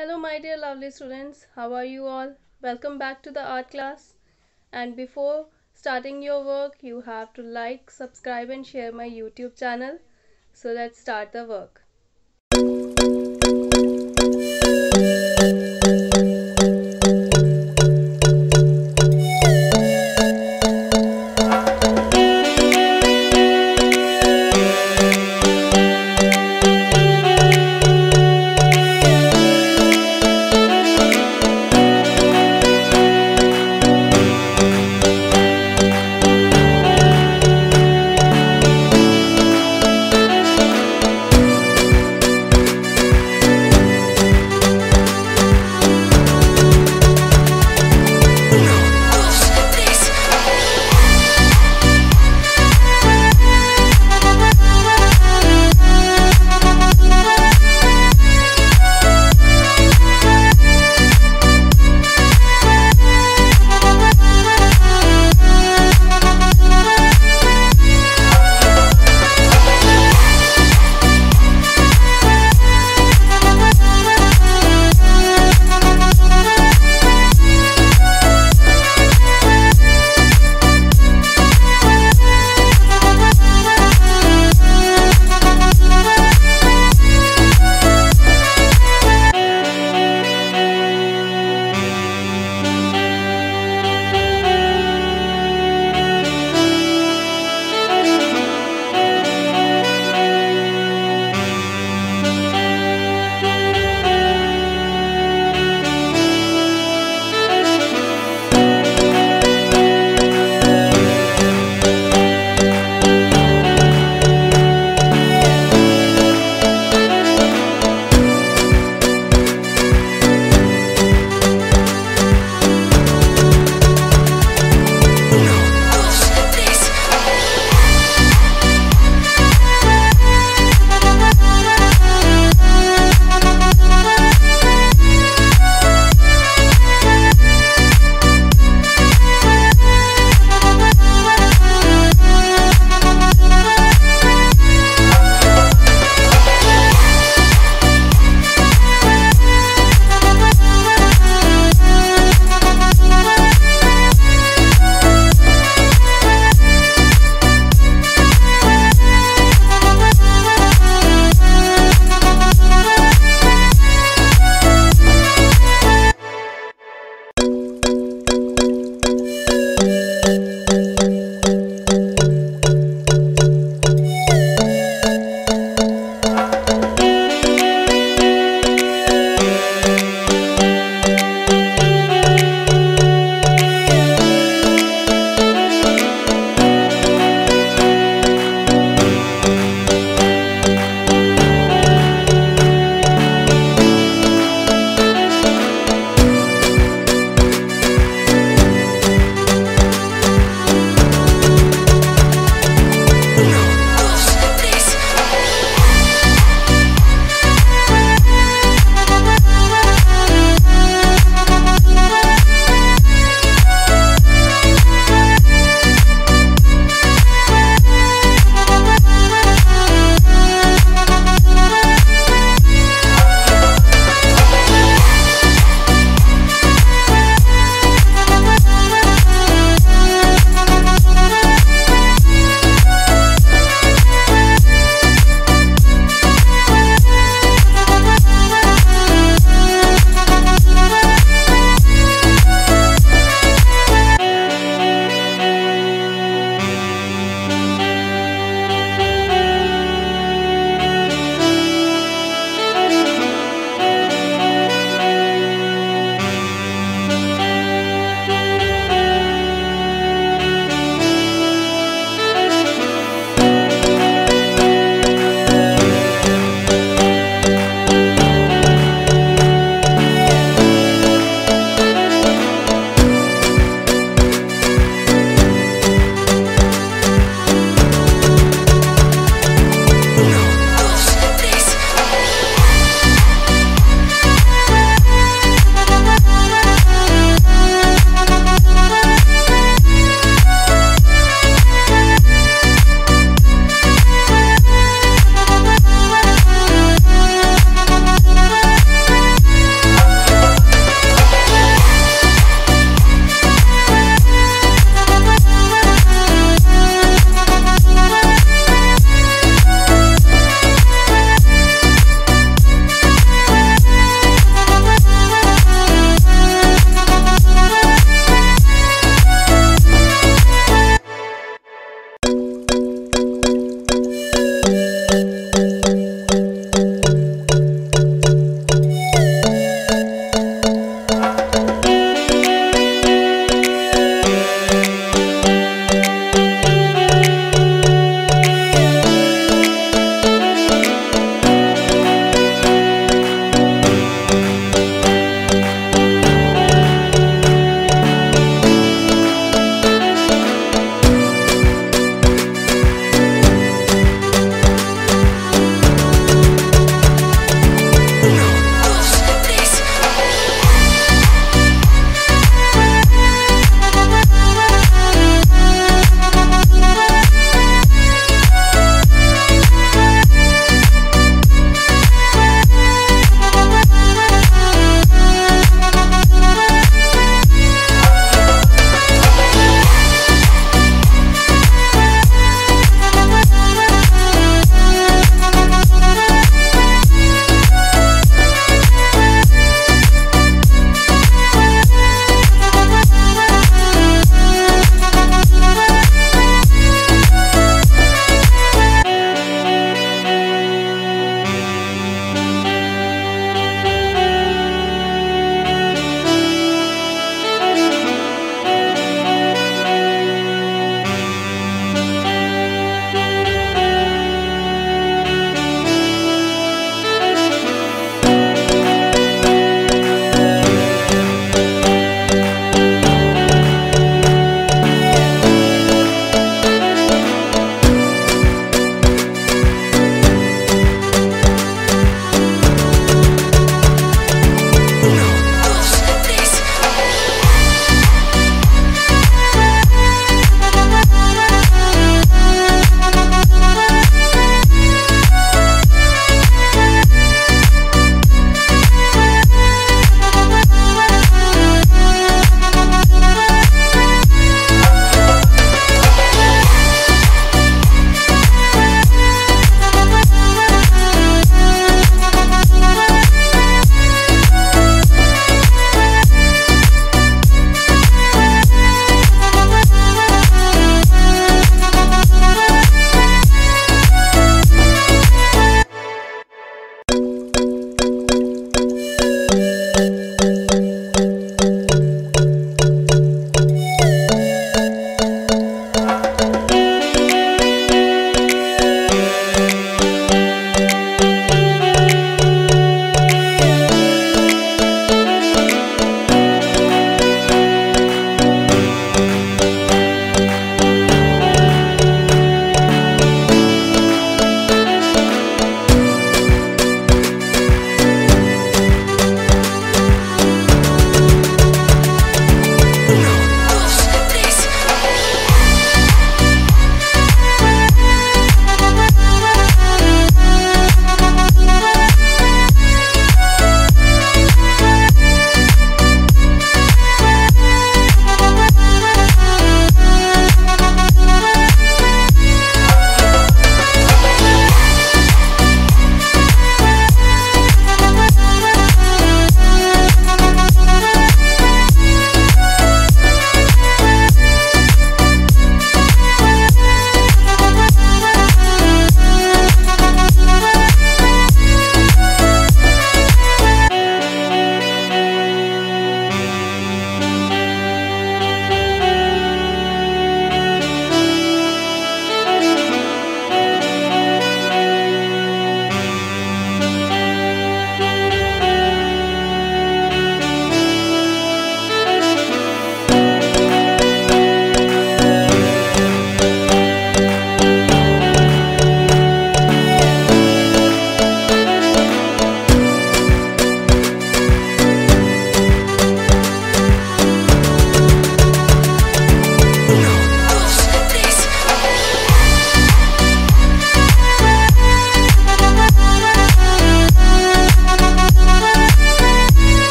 Hello my dear lovely students, how are you all? Welcome back to the art class. And before starting your work, you have to like, subscribe and share my YouTube channel. So let's start the work.